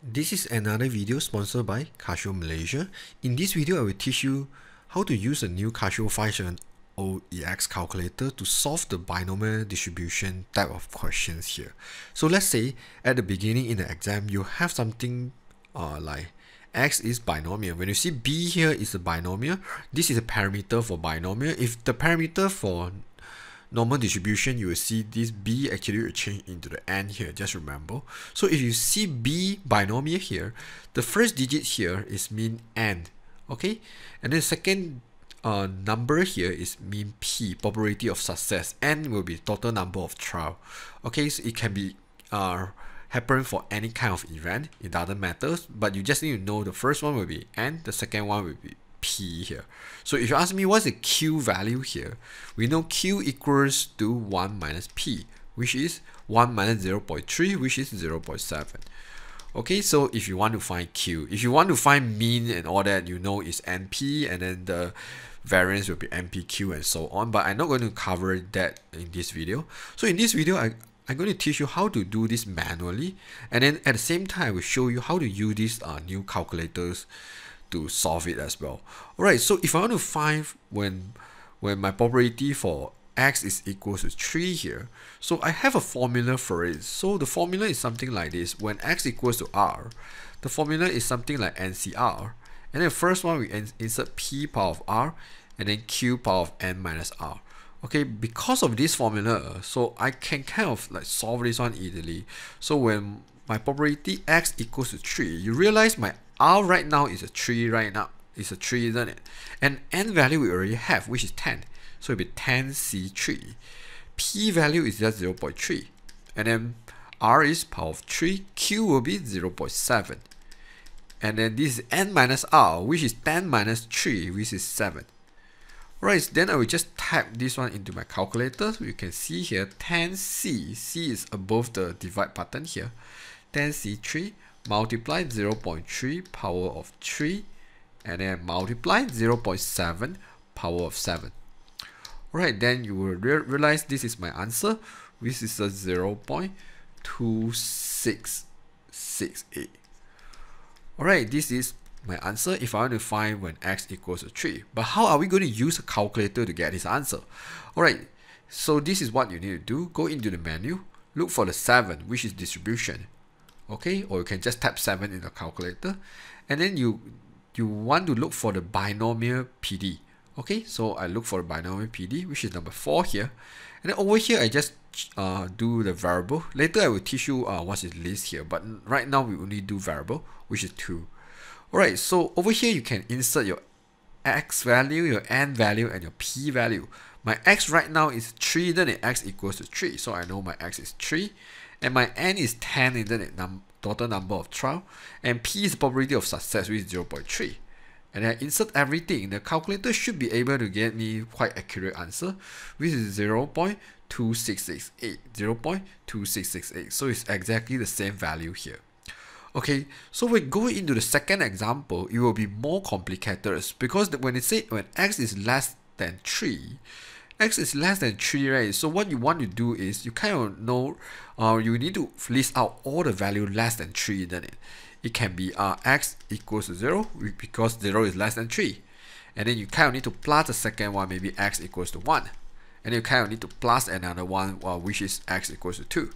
This is another video sponsored by Casio Malaysia. In this video, I will teach you how to use a new Casio function OEX calculator to solve the binomial distribution type of questions here. So let's say at the beginning in the exam, you have something uh, like x is binomial. When you see b here is a binomial, this is a parameter for binomial. If the parameter for normal distribution, you will see this b actually will change into the n here, just remember. So if you see b binomial here, the first digit here is mean n, okay? And then second uh, number here is mean p, probability of success. n will be total number of trial. Okay, so it can be uh, happen for any kind of event, it doesn't matter, but you just need to know the first one will be n, the second one will be P here. So if you ask me what's the Q value here, we know Q equals to 1 minus P, which is 1 minus 0 0.3, which is 0 0.7. Okay, so if you want to find Q, if you want to find mean and all that, you know it's NP and then the variance will be NPQ and so on, but I'm not going to cover that in this video. So in this video, I, I'm going to teach you how to do this manually and then at the same time I will show you how to use these uh, new calculators to solve it as well. Alright, so if I want to find when when my probability for x is equal to 3 here, so I have a formula for it. So the formula is something like this. When x equals to r, the formula is something like NCR. And then first one we insert p power of r and then q power of n minus r. Okay, because of this formula, so I can kind of like solve this one easily. So when my probability x equals to 3, you realize my r right now is a 3 right now. It's a 3, isn't it? And n value we already have, which is 10. So it'll be 10c3. p value is just 0 0.3. And then r is power of 3. q will be 0 0.7. And then this is n minus r, which is 10 minus 3, which is 7. Right, then I will just type this one into my calculator. You can see here 10c, c is above the divide button here. 10c3 multiply 0.3 power of 3 and then multiply 0.7 power of 7. Alright, then you will re realize this is my answer, which is a 0.2668. Alright, this is my answer if I want to find when x equals to 3. But how are we going to use a calculator to get this answer? Alright, so this is what you need to do. Go into the menu, look for the 7, which is distribution okay? Or you can just type 7 in the calculator. And then you you want to look for the binomial PD okay? So I look for the binomial PD which is number 4 here. And then over here I just uh, do the variable. Later I will teach you uh, what is list here. But right now we only do variable which is 2 alright so over here you can insert your x value your n value and your p value. My x right now is 3 then it x equals to 3 so I know my x is 3 and my n is 10 isn't it? Num total number of trial. And p is the probability of success which is 0.3 and I insert everything. The calculator should be able to get me quite accurate answer which is 0.2668 0.2668 so it's exactly the same value here. Okay so we go into the second example it will be more complicated because when it say when x is less than 3 x is less than 3 right? So what you want to do is you kind of know uh, you need to list out all the value less than 3 then it? It can be uh, x equals to 0 because 0 is less than 3 and then you kind of need to plus the second one maybe x equals to 1 and you kind of need to plus another one uh, which is x equals to 2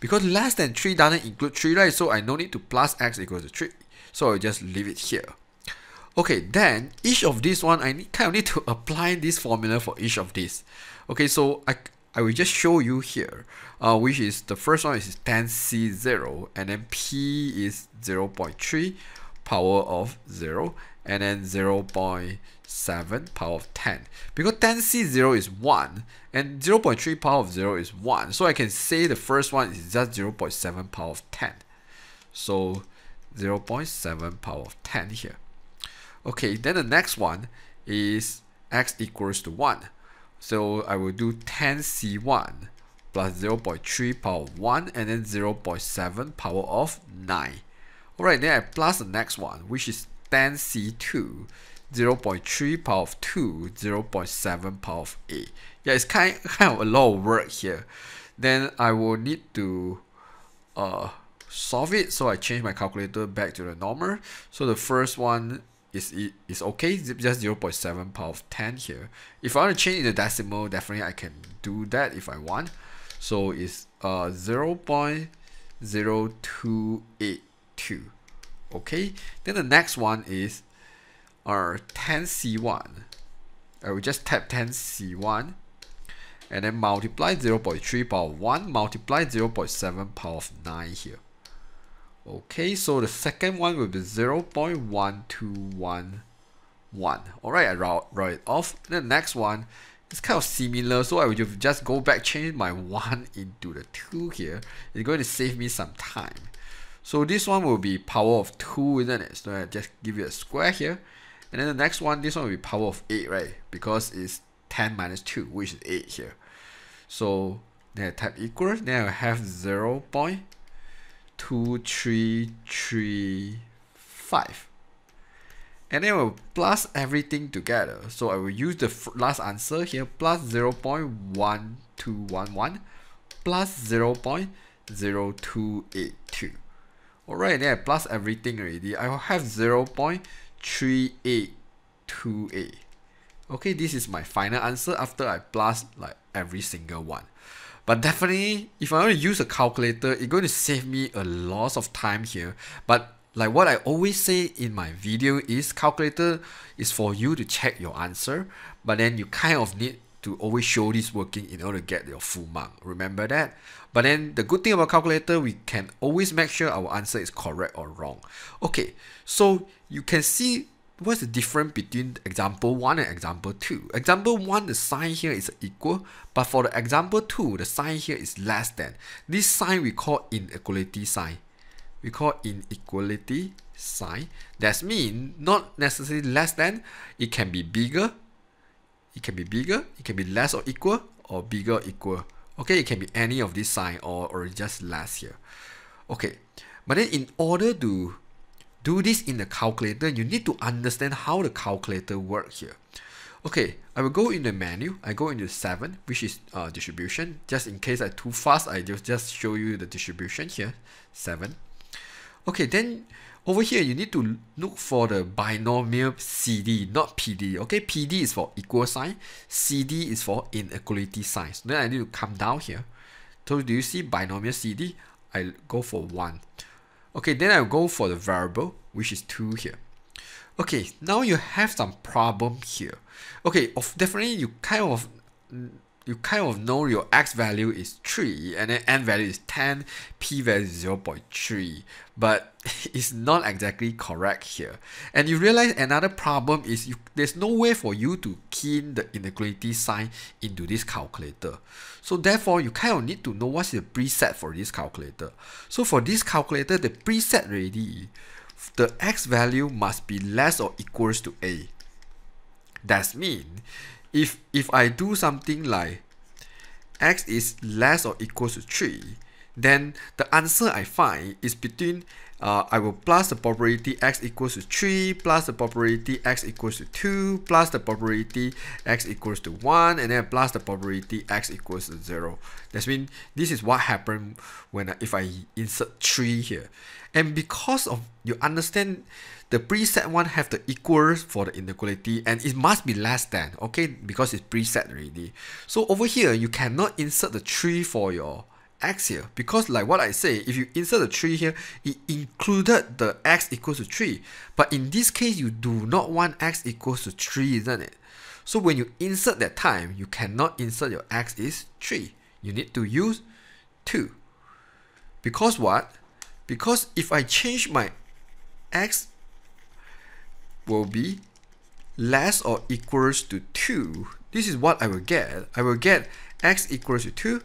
because less than 3 doesn't include 3 right? So I no need to plus x equals to 3 so I'll just leave it here Okay, then each of these one, I need, kind of need to apply this formula for each of these. Okay, so I, I will just show you here, uh, which is the first one is 10C0, and then P is 0 0.3 power of 0, and then 0 0.7 power of 10. Because 10C0 is 1, and 0 0.3 power of 0 is 1, so I can say the first one is just 0 0.7 power of 10. So 0 0.7 power of 10 here. Okay, then the next one is x equals to 1. So I will do 10c1 plus 0 0.3 power of 1 and then 0 0.7 power of 9. Alright, then I plus the next one, which is 10c2 0 0.3 power of 2, 0 0.7 power of 8. Yeah, it's kind, kind of a lot of work here. Then I will need to uh, solve it. So I change my calculator back to the normal. So the first one is is okay, just 0 0.7 power of 10 here. If I want to change the decimal, definitely I can do that if I want. So it's uh 0 0.0282. Okay, then the next one is our 10C1. I will just tap 10C1 and then multiply 0 0.3 power of 1 multiply 0 0.7 power of 9 here. Okay, so the second one will be 0 0.1211. Alright, I write, write it off. The next one is kind of similar, so I will just go back, change my 1 into the 2 here. It's going to save me some time. So this one will be power of 2, isn't it? So I just give you a square here. And then the next one, this one will be power of 8, right? Because it's 10 minus 2, which is 8 here. So then I type equals, then I have 0 0.2335. And then we'll plus everything together. So I will use the last answer here, plus 0 0.1211 plus 0 0.0282. Alright, then I plus everything already. I will have 0 0.3828. Okay, this is my final answer after I plus like every single one. But definitely, if I want to use a calculator, it's going to save me a lot of time here. But like what I always say in my video is calculator is for you to check your answer, but then you kind of need to always show this working in order to get your full mark. Remember that? But then the good thing about calculator, we can always make sure our answer is correct or wrong. Okay, so you can see what's the difference between example 1 and example 2? Example 1, the sign here is equal, but for the example 2, the sign here is less than. This sign we call inequality sign. We call inequality sign. That means not necessarily less than, it can be bigger, it can be bigger, it can be less or equal, or bigger or equal. Okay, it can be any of this sign or, or just less here. Okay, but then in order to do this in the calculator, you need to understand how the calculator works here. Okay, I will go in the menu. I go into 7, which is uh, distribution. Just in case I too fast, I just, just show you the distribution here. 7. Okay, then over here, you need to look for the binomial CD, not PD. Okay, PD is for equal sign. CD is for inequality signs. Then I need to come down here. So do you see binomial CD? I go for 1. Okay, then I'll go for the variable, which is 2 here. Okay, now you have some problem here. Okay, of definitely you kind of you kind of know your x value is 3 and then n value is 10, p value is 0.3 but it's not exactly correct here. And you realize another problem is you, there's no way for you to key in the inequality sign into this calculator. So therefore you kind of need to know what's the preset for this calculator. So for this calculator the preset ready the x value must be less or equals to a. That's means if if I do something like x is less or equals to 3, then the answer I find is between uh, I will plus the probability x equals to 3 plus the probability x equals to 2 plus the probability x equals to 1 and then plus the probability x equals to 0. That means this is what happened when I, if I insert 3 here. And because of you understand the preset one have the equals for the inequality and it must be less than okay because it's preset already so over here you cannot insert the 3 for your x here. Because like what I say if you insert the 3 here it included the x equals to 3 but in this case you do not want x equals to 3 isn't it? So when you insert that time you cannot insert your x is 3 you need to use 2 because what? Because if I change my x will be less or equals to 2. This is what I will get. I will get x equals to 2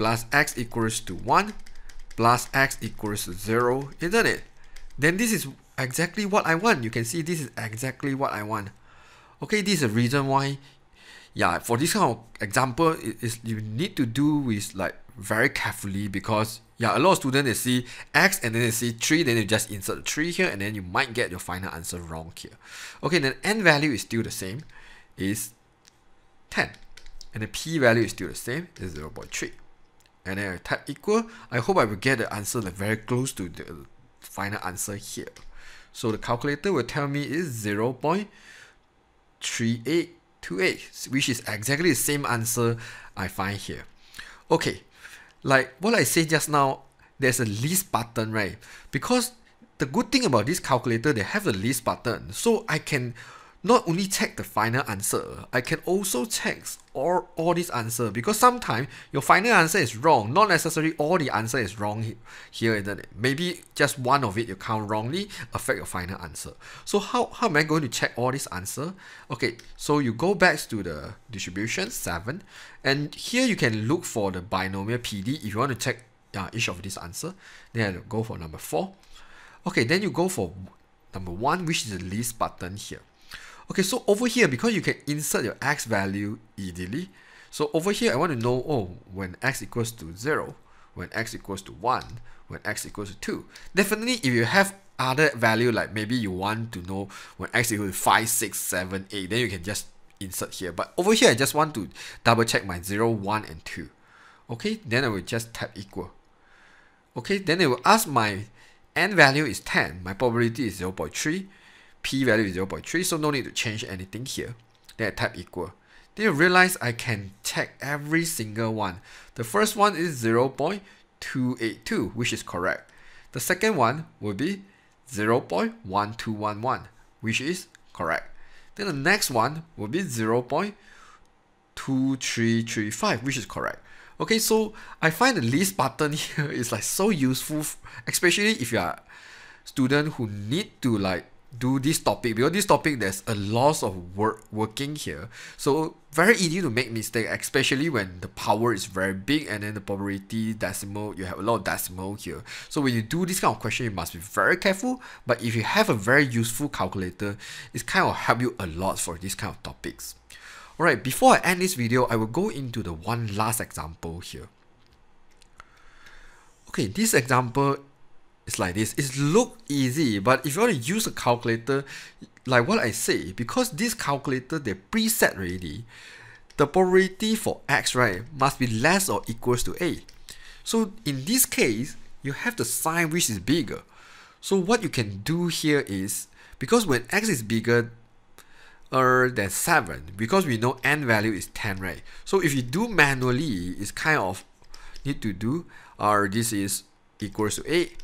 plus x equals to 1 plus x equals to 0, isn't it? Then this is exactly what I want. You can see this is exactly what I want. Okay, this is a reason why, yeah, for this kind of example, it is you need to do with like very carefully because yeah, a lot of students they see x and then they see 3, then they just insert 3 here and then you might get your final answer wrong here. Okay, then n value is still the same, is 10. And the p value is still the same, is 0 0.3. and then I type equal I hope I will get the answer like very close to the final answer here. So the calculator will tell me is 0 0.3828 which is exactly the same answer I find here. Okay like what I said just now there's a list button right? Because the good thing about this calculator they have a list button. So I can not only check the final answer, I can also check all, all these answer because sometimes your final answer is wrong. Not necessarily all the answer is wrong here, isn't it? Maybe just one of it you count wrongly affect your final answer. So how, how am I going to check all these answer? Okay, so you go back to the distribution 7 and here you can look for the binomial PD if you want to check uh, each of these answer. Then go for number 4. Okay, then you go for number 1 which is the least button here. Okay, so over here, because you can insert your x value easily, so over here, I want to know, oh, when x equals to 0, when x equals to 1, when x equals to 2. Definitely, if you have other value, like maybe you want to know when x equals to 5, 6, 7, 8, then you can just insert here. But over here, I just want to double check my 0, 1, and 2. Okay, then I will just type equal. Okay, then it will ask my n value is 10, my probability is 0 0.3, p value is 0.3 so no need to change anything here. Then I type equal. Then you realize I can check every single one. The first one is 0.282 which is correct. The second one will be 0.1211 which is correct. Then the next one will be 0.2335 which is correct. Okay so I find the list button here is like so useful especially if you are student who need to like do this topic because this topic there's a loss of work working here. So very easy to make mistake especially when the power is very big and then the probability decimal you have a lot of decimal here. So when you do this kind of question you must be very careful. But if you have a very useful calculator it's kind of help you a lot for this kind of topics. Alright before I end this video I will go into the one last example here. Okay this example like this. It look easy, but if you want to use a calculator, like what I say, because this calculator they preset already, the probability for x right must be less or equals to a. So in this case, you have the sign which is bigger. So what you can do here is because when x is bigger uh, than 7 because we know n value is 10 right so if you do manually it's kind of need to do or uh, this is equals to 8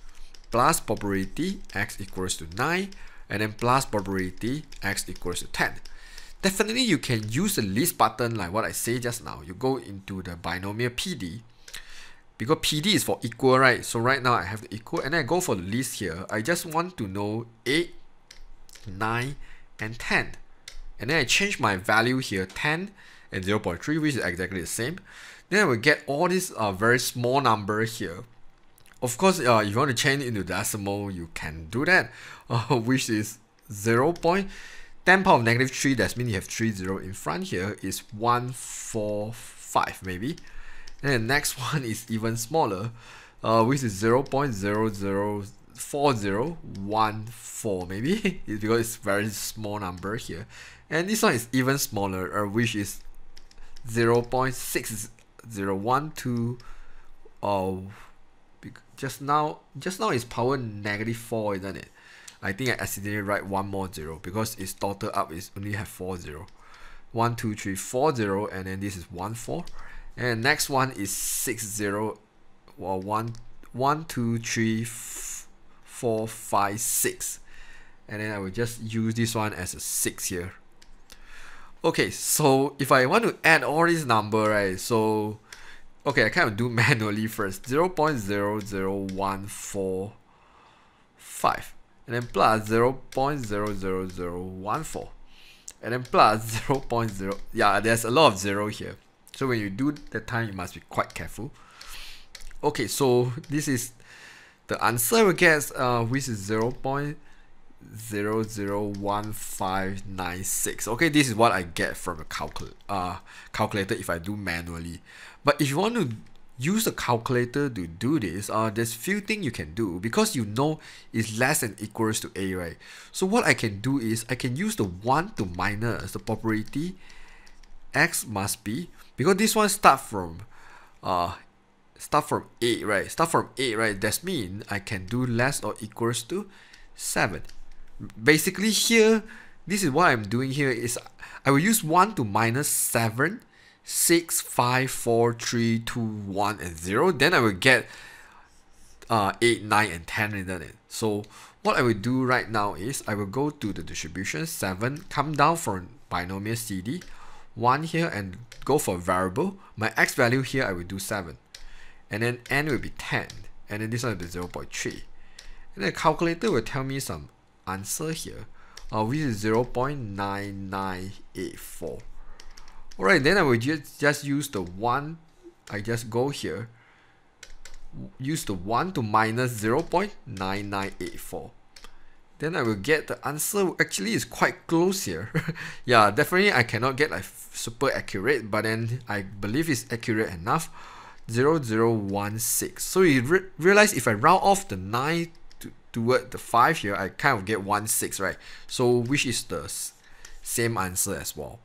plus probability x equals to 9 and then plus probability x equals to 10. Definitely you can use the list button like what I say just now. You go into the binomial PD because PD is for equal, right? So right now I have the equal and I go for the list here. I just want to know 8, 9, and 10. And then I change my value here 10 and 0 0.3 which is exactly the same. Then I will get all these uh, very small number here of course, uh, if you want to change it into decimal, you can do that, uh, which is 0 10 power of negative 3, that means you have 3 0 in front here, is 145 maybe. And the next one is even smaller, uh, which is 0 0.004014 maybe, because it's very small number here. And this one is even smaller, uh, which is 0 0.6012 uh, just now just now is power negative 4 isn't it I think I accidentally write one more zero because its total up is only have four zero. One, two, three, four zero, and then this is one four. And next one is six zero. Well, one, one, two, three, four, five, six. And then I will just use this one as a six here. Okay, so if I want to add all these number, right? So Okay, I kind of do manually first. 0 0.00145 and then plus 0 0.00014 and then plus 0 0.0 yeah there's a lot of zero here. So when you do the time you must be quite careful. Okay so this is the answer we get uh, which is 0 0.001596 okay this is what I get from a calcul uh, calculator if I do manually but if you want to use a calculator to do this uh, there's few things you can do because you know it's less than equals to a right so what I can do is I can use the 1 to minus the probability x must be because this one start from uh, start from 8, right? Start from 8, right? That means I can do less or equals to 7. Basically here, this is what I'm doing here is I will use 1 to minus 7, 6, 5, 4, 3, 2, 1, and 0. Then I will get uh, 8, 9, and 10 in it. So what I will do right now is I will go to the distribution 7, come down from binomial CD, 1 here and go for variable. My x value here I will do 7. And then n will be 10. And then this one will be 0 0.3. And the calculator will tell me some answer here, uh, which is 0 0.9984. Alright, then I will just, just use the 1. I just go here. Use the 1 to minus 0 0.9984 then I will get the answer actually is quite close here. Yeah definitely I cannot get like super accurate but then I believe it's accurate enough. 0016 so you re realize if I round off the 9 to, toward the 5 here I kind of get 1 6 right? So which is the same answer as well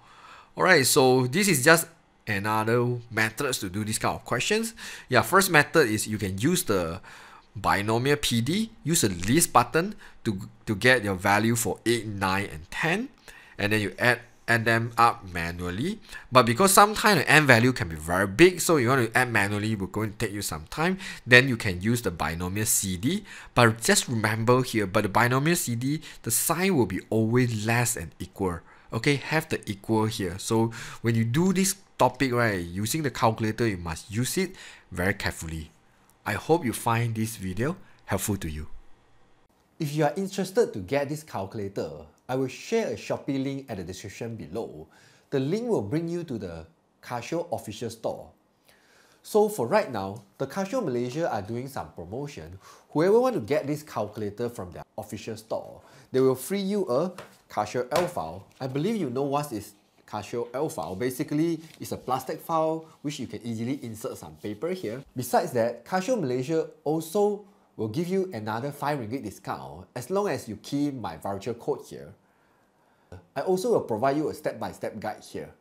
alright so this is just another methods to do this kind of questions. Yeah, first method is you can use the binomial PD, use the list button to, to get your value for 8, 9, and 10. And then you add add them up manually. But because sometimes the n value can be very big, so you want to add manually, will going to take you some time. Then you can use the binomial CD. But just remember here, but the binomial CD, the sign will be always less than equal. Okay, have the equal here. So when you do this topic, right, using the calculator, you must use it very carefully. I hope you find this video helpful to you. If you are interested to get this calculator, I will share a Shopee link at the description below. The link will bring you to the Casio official store. So for right now, the Casio Malaysia are doing some promotion. Whoever want to get this calculator from their official store, they will free you a Casio L file. I believe you know what is Casio L file. Basically, it's a plastic file which you can easily insert some paper here. Besides that, Casio Malaysia also will give you another 5 ringgit discount as long as you key my voucher code here. I also will provide you a step-by-step -step guide here.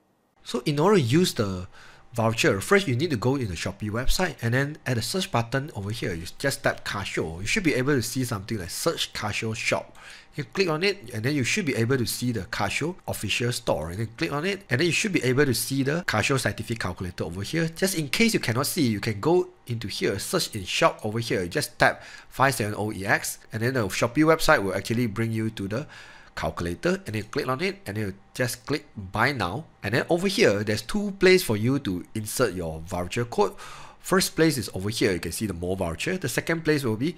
So in order to use the voucher, first you need to go in the Shopee website and then at the search button over here, you just type Casio. You should be able to see something like search Casio shop. You click on it and then you should be able to see the Casio official store and then click on it and then you should be able to see the Casio scientific calculator over here. Just in case you cannot see, you can go into here, search in shop over here, you just tap 570EX and then the Shopee website will actually bring you to the calculator and then click on it and then just click buy now. And then over here there's two places for you to insert your voucher code. First place is over here. You can see the more voucher. The second place will be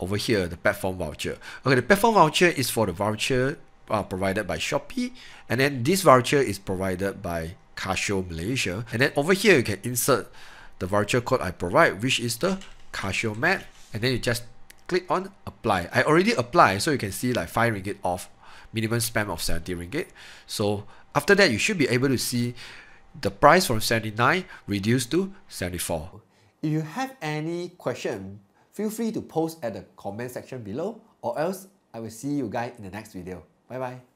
over here the platform voucher. Okay the platform voucher is for the voucher uh, provided by Shopee and then this voucher is provided by Casio Malaysia. And then over here you can insert the voucher code I provide which is the Casio Mat and then you just click on apply. I already apply, so you can see like 5 ringgit off, minimum spend of 70 ringgit. So after that, you should be able to see the price from 79 reduced to 74. If you have any question, feel free to post at the comment section below or else I will see you guys in the next video. Bye bye.